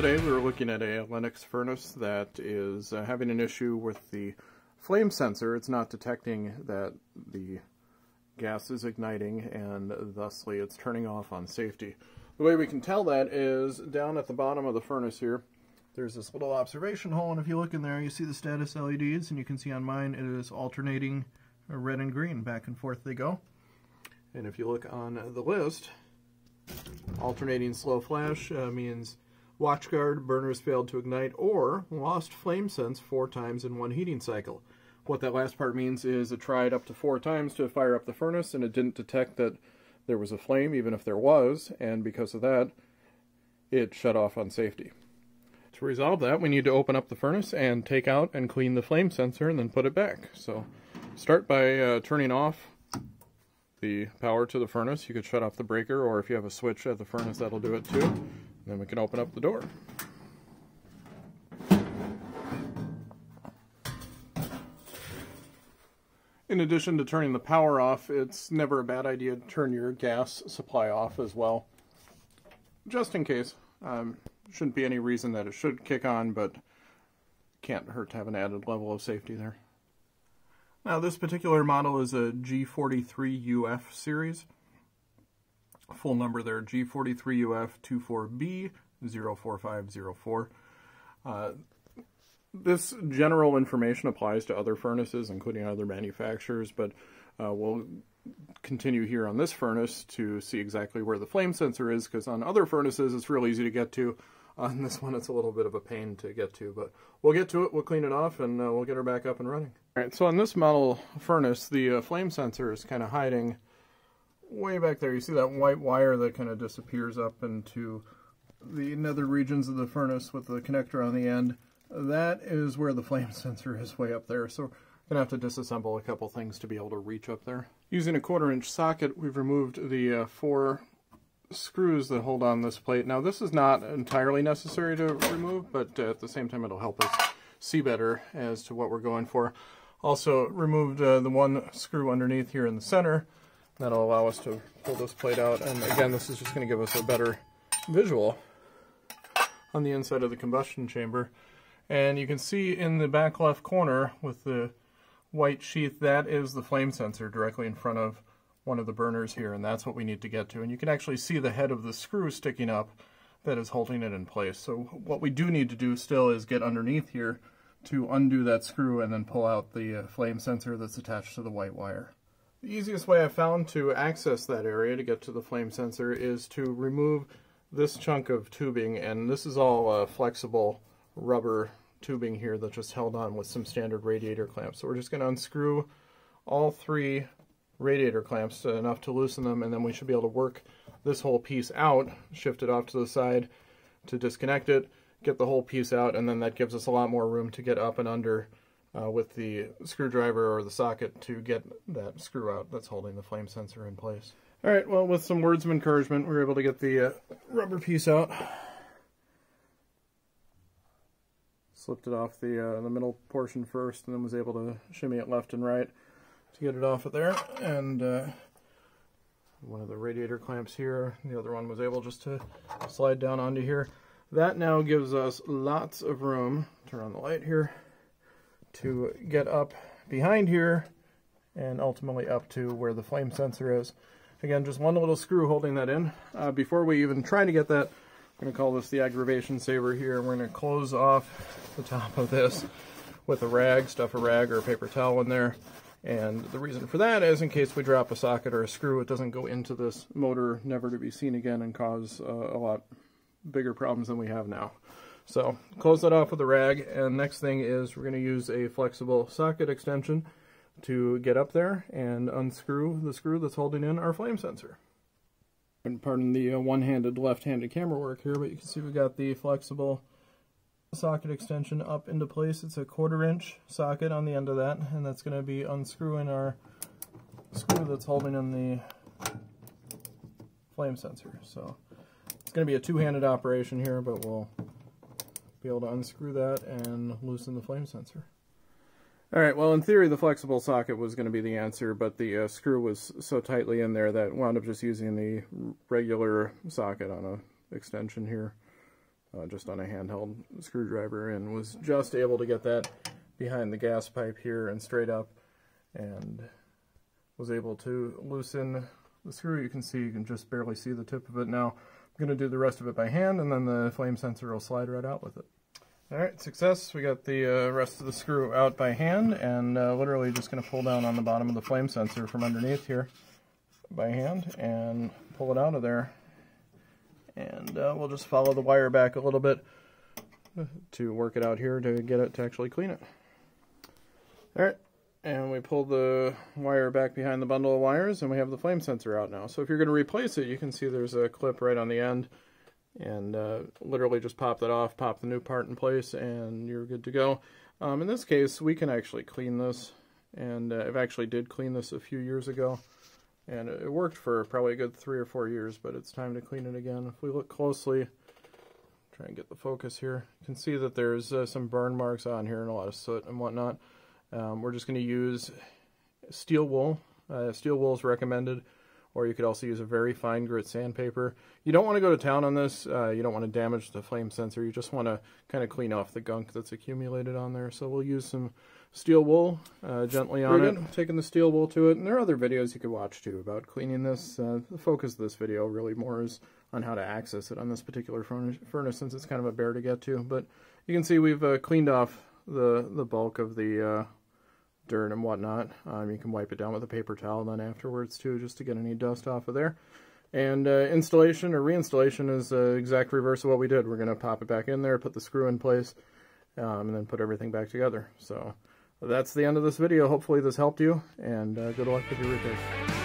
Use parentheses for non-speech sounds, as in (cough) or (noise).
Today we were looking at a Lennox furnace that is uh, having an issue with the flame sensor. It's not detecting that the gas is igniting and thusly it's turning off on safety. The way we can tell that is down at the bottom of the furnace here there's this little observation hole and if you look in there you see the status LEDs and you can see on mine it is alternating red and green back and forth they go. And if you look on the list alternating slow flash uh, means WatchGuard, burners failed to ignite, or lost flame sense four times in one heating cycle. What that last part means is it tried up to four times to fire up the furnace and it didn't detect that there was a flame, even if there was, and because of that, it shut off on safety. To resolve that, we need to open up the furnace and take out and clean the flame sensor and then put it back. So start by uh, turning off the power to the furnace. You could shut off the breaker, or if you have a switch at the furnace, that'll do it too. Then we can open up the door. In addition to turning the power off, it's never a bad idea to turn your gas supply off as well. Just in case. Um, shouldn't be any reason that it should kick on, but can't hurt to have an added level of safety there. Now this particular model is a G43UF series full number there, G43UF24B04504. Uh, this general information applies to other furnaces, including other manufacturers, but uh, we'll continue here on this furnace to see exactly where the flame sensor is, because on other furnaces it's real easy to get to. On this one it's a little bit of a pain to get to, but we'll get to it, we'll clean it off, and uh, we'll get her back up and running. Alright, so on this model furnace, the uh, flame sensor is kind of hiding way back there, you see that white wire that kind of disappears up into the nether regions of the furnace with the connector on the end. That is where the flame (laughs) sensor is way up there. So we're going to have to disassemble a couple things to be able to reach up there. Using a quarter inch socket, we've removed the uh, four screws that hold on this plate. Now this is not entirely necessary to remove, but uh, at the same time it'll help us see better as to what we're going for. Also removed uh, the one screw underneath here in the center That'll allow us to pull this plate out. And again, this is just going to give us a better visual on the inside of the combustion chamber. And you can see in the back left corner with the white sheath, that is the flame sensor directly in front of one of the burners here, and that's what we need to get to. And you can actually see the head of the screw sticking up that is holding it in place. So what we do need to do still is get underneath here to undo that screw and then pull out the uh, flame sensor that's attached to the white wire. The easiest way I've found to access that area to get to the flame sensor is to remove this chunk of tubing, and this is all uh, flexible rubber tubing here that's just held on with some standard radiator clamps. So we're just going to unscrew all three radiator clamps enough to loosen them, and then we should be able to work this whole piece out, shift it off to the side to disconnect it, get the whole piece out, and then that gives us a lot more room to get up and under uh, with the screwdriver or the socket to get that screw out that's holding the flame sensor in place. All right, well, with some words of encouragement, we were able to get the uh, rubber piece out. Slipped it off the, uh, the middle portion first and then was able to shimmy it left and right to get it off of there. And uh, one of the radiator clamps here, the other one was able just to slide down onto here. That now gives us lots of room. Turn on the light here to get up behind here and ultimately up to where the flame sensor is. Again, just one little screw holding that in. Uh, before we even try to get that, I'm going to call this the aggravation saver here. We're going to close off the top of this with a rag, stuff a rag or a paper towel in there. And the reason for that is in case we drop a socket or a screw, it doesn't go into this motor, never to be seen again, and cause uh, a lot bigger problems than we have now. So close that off with a rag, and next thing is we're going to use a flexible socket extension to get up there and unscrew the screw that's holding in our flame sensor. And pardon the uh, one-handed, left-handed camera work here, but you can see we've got the flexible socket extension up into place. It's a quarter inch socket on the end of that, and that's going to be unscrewing our screw that's holding in the flame sensor. So it's going to be a two-handed operation here, but we'll be able to unscrew that and loosen the flame sensor. Alright, well in theory the flexible socket was going to be the answer, but the uh, screw was so tightly in there that wound up just using the regular socket on a extension here uh, just on a handheld screwdriver and was just able to get that behind the gas pipe here and straight up and was able to loosen the screw. You can see, you can just barely see the tip of it now. I'm going to do the rest of it by hand and then the flame sensor will slide right out with it. Alright, success. We got the uh, rest of the screw out by hand and uh, literally just going to pull down on the bottom of the flame sensor from underneath here by hand and pull it out of there. And uh, we'll just follow the wire back a little bit to work it out here to get it to actually clean it. Alright, and we pull the wire back behind the bundle of wires and we have the flame sensor out now. So if you're going to replace it, you can see there's a clip right on the end and uh, literally just pop that off, pop the new part in place, and you're good to go. Um, in this case, we can actually clean this, and uh, I've actually did clean this a few years ago, and it worked for probably a good three or four years, but it's time to clean it again. If we look closely, try and get the focus here, you can see that there's uh, some burn marks on here and a lot of soot and whatnot. Um, we're just going to use steel wool. Uh, steel wool is recommended or you could also use a very fine grit sandpaper. You don't want to go to town on this. Uh, you don't want to damage the flame sensor. You just want to kind of clean off the gunk that's accumulated on there. So we'll use some steel wool uh, gently on it, taking the steel wool to it. And there are other videos you could watch too about cleaning this. Uh, the focus of this video really more is on how to access it on this particular furnace since it's kind of a bear to get to. But you can see we've uh, cleaned off the, the bulk of the uh, dirt and whatnot. Um, you can wipe it down with a paper towel then afterwards too, just to get any dust off of there. And uh, installation or reinstallation is the exact reverse of what we did. We're going to pop it back in there, put the screw in place, um, and then put everything back together. So that's the end of this video. Hopefully this helped you, and uh, good luck with your repairs.